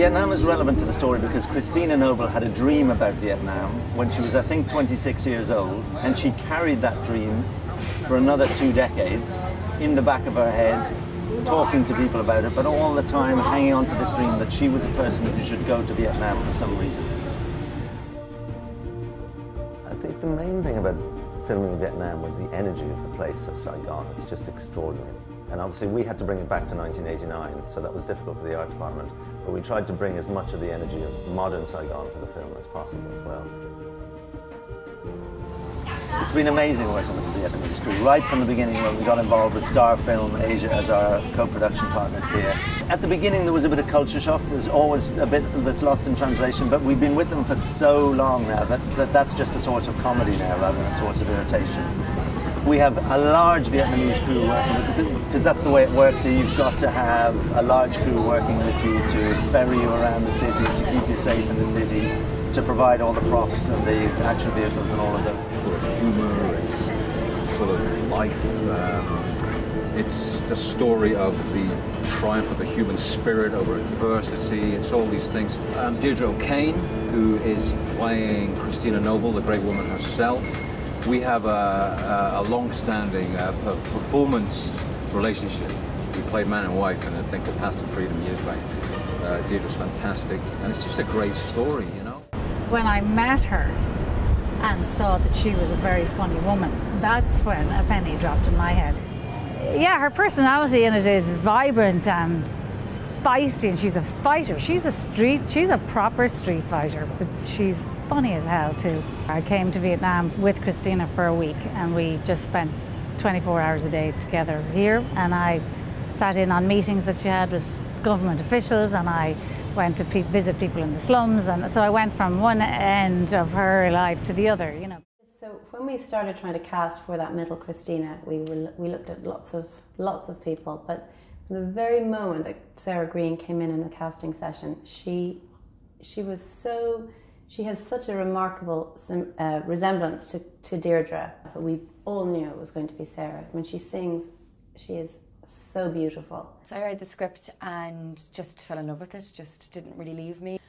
Vietnam is relevant to the story because Christina Noble had a dream about Vietnam when she was, I think, 26 years old, and she carried that dream for another two decades in the back of her head, talking to people about it, but all the time hanging on to this dream that she was a person who should go to Vietnam for some reason. I think the main thing about filming in Vietnam was the energy of the place of Saigon. It's just extraordinary. And obviously we had to bring it back to 1989, so that was difficult for the art department. But we tried to bring as much of the energy of modern Saigon to the film as possible as well. It's been amazing working with the Vietnamese crew, right from the beginning when we got involved with Star Film Asia as our co-production partners here. At the beginning there was a bit of culture shock, there's always a bit that's lost in translation, but we've been with them for so long now that, that that's just a source of comedy now rather than a source of irritation we have a large Vietnamese crew working because that's the way it works. So you've got to have a large crew working with you to ferry you around the city, to keep you safe in the city, to provide all the props and the action vehicles and all of those. Full of humor, it's full of life. Um, it's the story of the triumph of the human spirit over adversity. It's all these things. Um, Deirdre O'Kane, who is playing Christina Noble, the great woman herself we have a, a, a long-standing uh, performance relationship. We played man and wife in a thing called Path to Freedom years back. Uh, Deirdre's fantastic, and it's just a great story, you know. When I met her and saw that she was a very funny woman, that's when a penny dropped in my head. Yeah, her personality in it is vibrant and feisty, and she's a fighter. She's a street, she's a proper street fighter, but she's funny as hell too. I came to Vietnam with Christina for a week and we just spent 24 hours a day together here and I sat in on meetings that she had with government officials and I went to pe visit people in the slums and so I went from one end of her life to the other, you know. So when we started trying to cast for that middle Christina, we we looked at lots of lots of people, but the very moment that Sarah Greene came in in the casting session, she she was so she has such a remarkable uh, resemblance to, to Deirdre, we all knew it was going to be Sarah. When she sings, she is so beautiful. So I read the script and just fell in love with it, just didn't really leave me.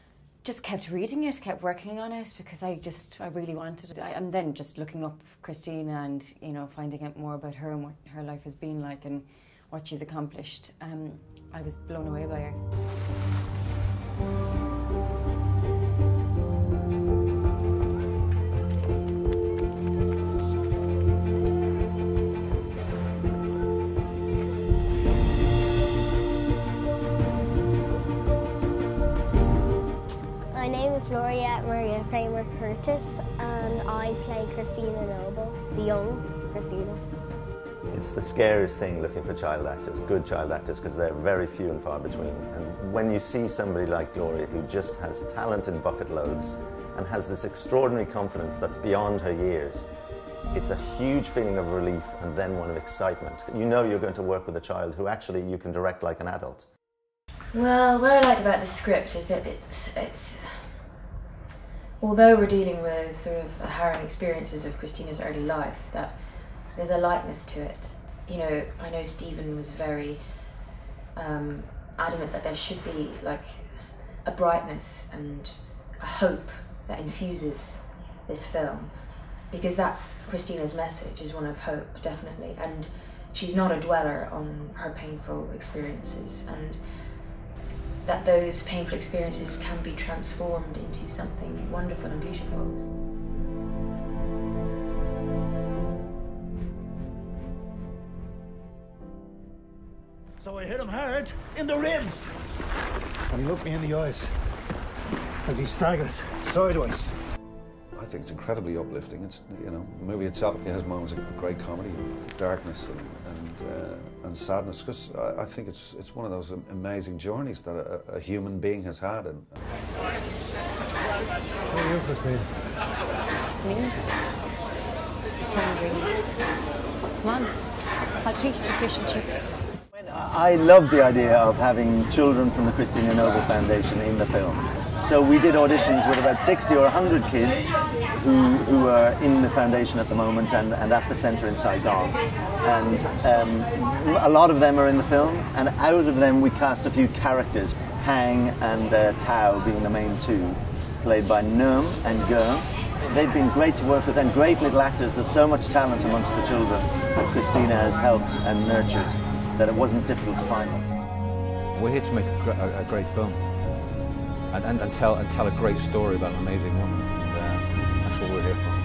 Just kept reading it, kept working on it because I just, I really wanted it. I, and then just looking up Christina and, you know, finding out more about her and what her life has been like and what she's accomplished. Um, I was blown away by her. Gloria Maria Cramer Curtis, and I play Christina Noble, the young Christina. It's the scariest thing looking for child actors, good child actors, because they're very few and far between. And when you see somebody like Gloria who just has talent in bucket loads and has this extraordinary confidence that's beyond her years, it's a huge feeling of relief and then one of excitement. You know you're going to work with a child who actually you can direct like an adult. Well, what I liked about the script is that it's, it's although we're dealing with sort of harrowing experiences of Christina's early life, that there's a lightness to it. You know, I know Stephen was very um, adamant that there should be like a brightness and a hope that infuses this film because that's Christina's message is one of hope definitely and she's not a dweller on her painful experiences and that those painful experiences can be transformed into something wonderful and beautiful. So I hit him hard in the ribs. And he looked me in the eyes as he staggered sideways. I think it's incredibly uplifting. It's you know, the movie itself it has moments of great comedy, darkness, and and, uh, and sadness. Because I, I, think it's it's one of those amazing journeys that a, a human being has had. And, How are you, Christine? Me? Come on, I'll treat you to fish and chips. I love the idea of having children from the Christina Noble Foundation in the film. So we did auditions with about 60 or 100 kids who, who are in the foundation at the moment and, and at the centre in Saigon. And um, a lot of them are in the film, and out of them we cast a few characters. Hang and uh, Tao being the main two, played by Num and Gurm. They've been great to work with and great little actors. There's so much talent amongst the children that Christina has helped and nurtured that it wasn't difficult to find them. We're here to make a, gr- a, a great film and, and, and, tell, and tell a great story about an amazing woman. And, uh, that's what we're here for.